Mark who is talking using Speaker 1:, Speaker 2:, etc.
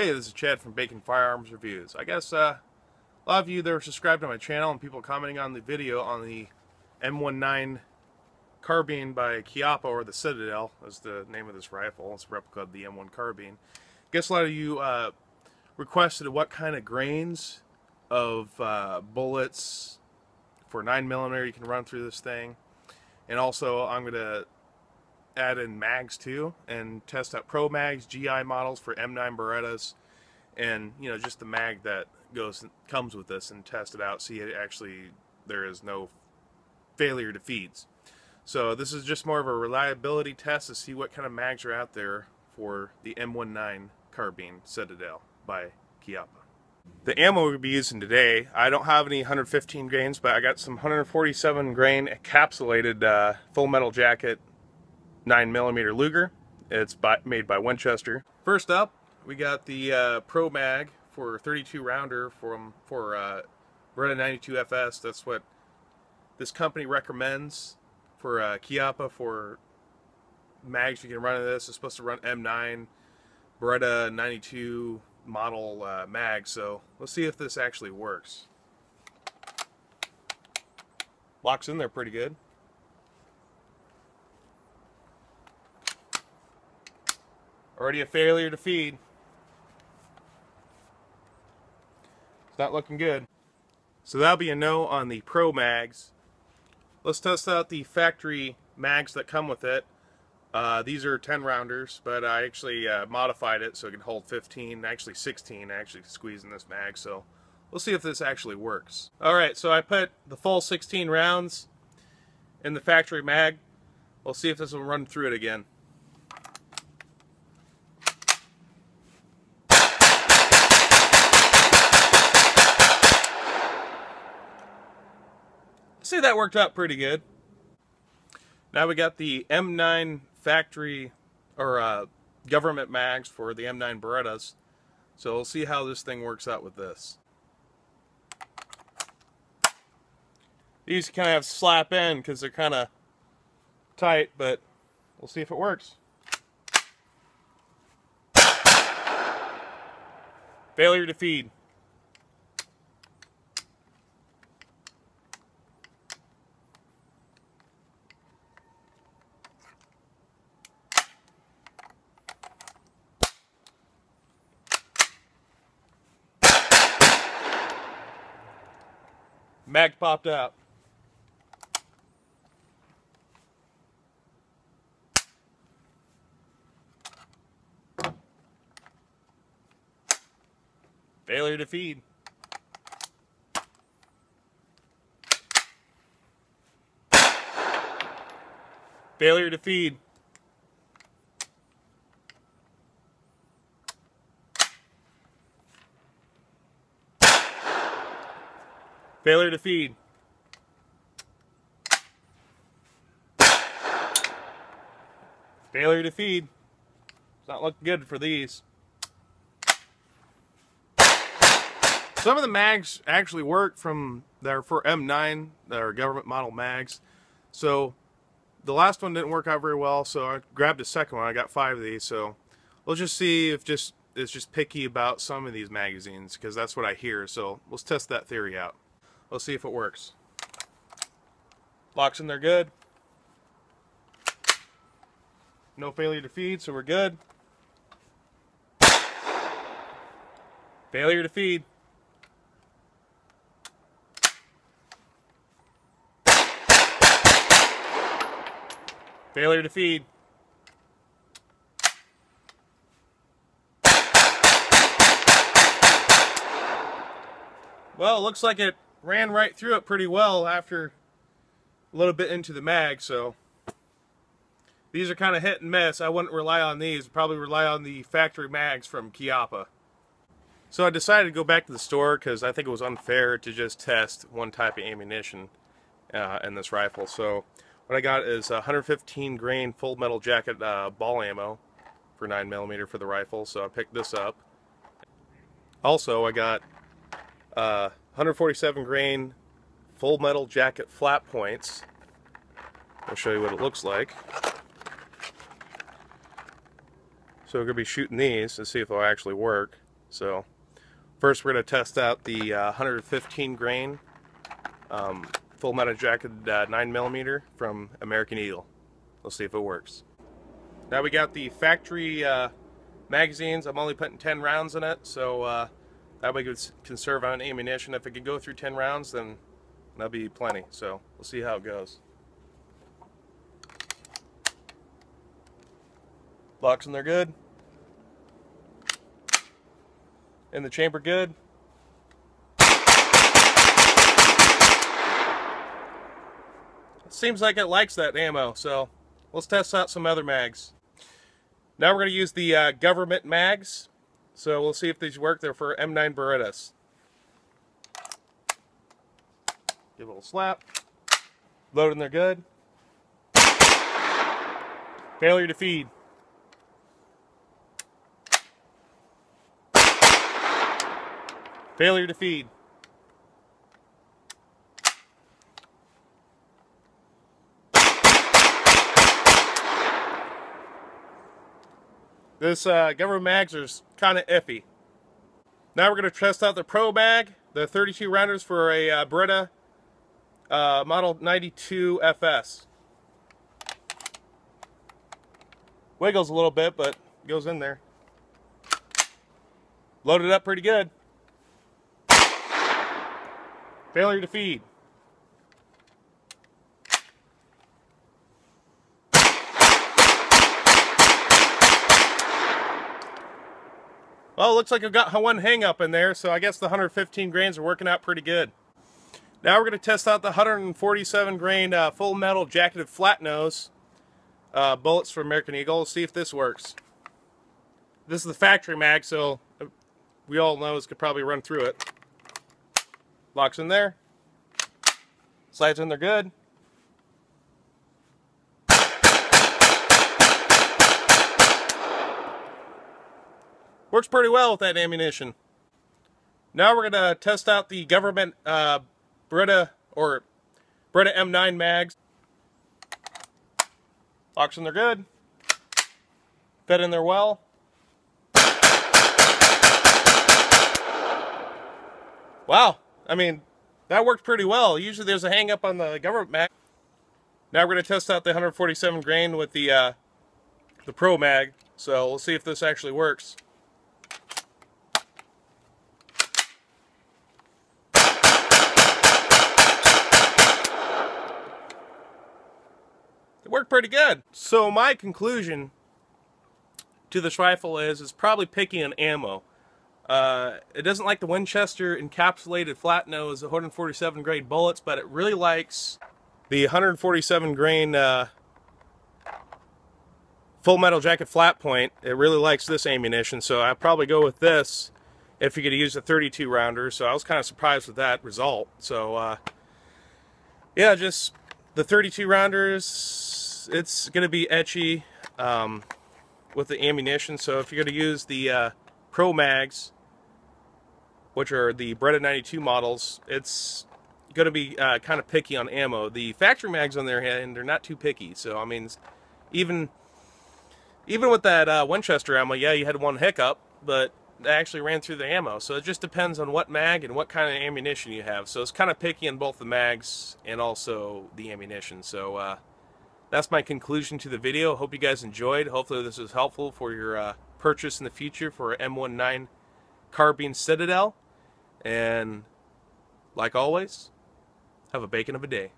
Speaker 1: Hey, this is Chad from Bacon Firearms Reviews. I guess uh, a lot of you that are subscribed to my channel and people commenting on the video on the M19 carbine by Chiappa or the Citadel is the name of this rifle. It's a replica of the M1 carbine. I guess a lot of you uh, requested what kind of grains of uh, bullets for 9mm you can run through this thing. And also I'm going to add in mags too and test out pro mags gi models for m9 berettas and you know just the mag that goes comes with this and test it out see it actually there is no failure to feeds so this is just more of a reliability test to see what kind of mags are out there for the m19 carbine citadel by Chiappa. The ammo we'll be using today, I don't have any 115 grains, but I got some 147 grain encapsulated uh, full metal jacket 9mm Luger. It's by, made by Winchester. First up, we got the uh, Pro Mag for 32 rounder from for uh, Beretta 92 FS. That's what this company recommends for uh, Chiappa for mags you can run in this. It's supposed to run M9 Beretta 92 model uh, mag. So let's see if this actually works. Locks in there pretty good. Already a failure to feed. It's not looking good. So that'll be a no on the Pro Mags. Let's test out the factory mags that come with it. Uh, these are 10 rounders, but I actually uh, modified it so it can hold 15, actually 16, actually squeezing this mag. So we'll see if this actually works. All right, so I put the full 16 rounds in the factory mag. We'll see if this will run through it again. That worked out pretty good. Now we got the M9 factory or uh, government mags for the M9 Berettas. So we'll see how this thing works out with this. These kind of have slap in because they're kind of tight, but we'll see if it works. Failure to feed. Mag popped out. Failure to feed. Failure to feed. Failure to feed. Failure to feed. It's not looking good for these. Some of the mags actually work from there for M9, that are government model mags. So the last one didn't work out very well, so I grabbed a second one. I got five of these, so we'll just see if just it's just picky about some of these magazines because that's what I hear. So let's test that theory out. Let's see if it works. Locks in there good. No failure to feed, so we're good. Failure to feed. Failure to feed. Well, looks like it ran right through it pretty well after a little bit into the mag, so these are kind of hit and miss. I wouldn't rely on these. I'd probably rely on the factory mags from Chiappa. So I decided to go back to the store because I think it was unfair to just test one type of ammunition uh, in this rifle. So what I got is 115 grain full metal jacket uh, ball ammo for 9mm for the rifle. So I picked this up. Also I got uh, 147 grain full metal jacket flat points. I'll show you what it looks like. So we're going to be shooting these to see if they'll actually work. So first we're going to test out the uh, 115 grain um, full metal jacket uh, 9 millimeter from American Eagle. Let's see if it works. Now we got the factory uh, magazines. I'm only putting 10 rounds in it, so uh, that way we could conserve on ammunition. If it could go through 10 rounds, then that'll be plenty. So we'll see how it goes. Locks in there good. In the chamber good. Seems like it likes that ammo, so let's test out some other mags. Now we're going to use the uh, government mags. So we'll see if these work. They're for M9 Berettas. Give a little slap. Loading, they're good. Failure to feed. Failure to feed. This uh, government mags are kind of iffy. Now we're going to test out the Pro Mag, the 32 rounders for a uh, Beretta uh, Model 92 FS. Wiggles a little bit, but goes in there. Loaded up pretty good. Failure to feed. Well, looks like I've got one hang up in there, so I guess the 115 grains are working out pretty good. Now we're going to test out the 147 grain uh, full metal jacketed flat nose uh, bullets from American Eagle. see if this works. This is the factory mag, so we all know this could probably run through it. Locks in there. Slides in there good. Works pretty well with that ammunition. Now we're going to test out the government uh, Beretta or Beretta M9 mags. Locks in there good. Fed in there well. Wow, I mean, that worked pretty well. Usually there's a hang up on the government mag. Now we're going to test out the 147 grain with the uh, the Pro Mag. So we'll see if this actually works. Worked pretty good. So my conclusion to this rifle is it's probably picking an ammo. Uh, it doesn't like the Winchester encapsulated flat nose 147 grain bullets, but it really likes the 147 grain uh, full metal jacket flat point. It really likes this ammunition, so I'd probably go with this if you could use a 32 rounder. So I was kind of surprised with that result. So uh, yeah, just the 32 rounders. It's going to be etchy um, with the ammunition. So if you're going to use the uh, Pro Mags which are the Beretta 92 models, it's going to be uh, kind of picky on ammo. The factory mags on their hand, they're not too picky. So, I mean, even even with that uh, Winchester ammo, yeah, you had one hiccup, but actually ran through the ammo. So it just depends on what mag and what kind of ammunition you have. So it's kind of picky on both the mags and also the ammunition. So uh, that's my conclusion to the video. Hope you guys enjoyed. Hopefully this was helpful for your uh, purchase in the future for M19 Carbine Citadel. And like always, have a bacon of a day.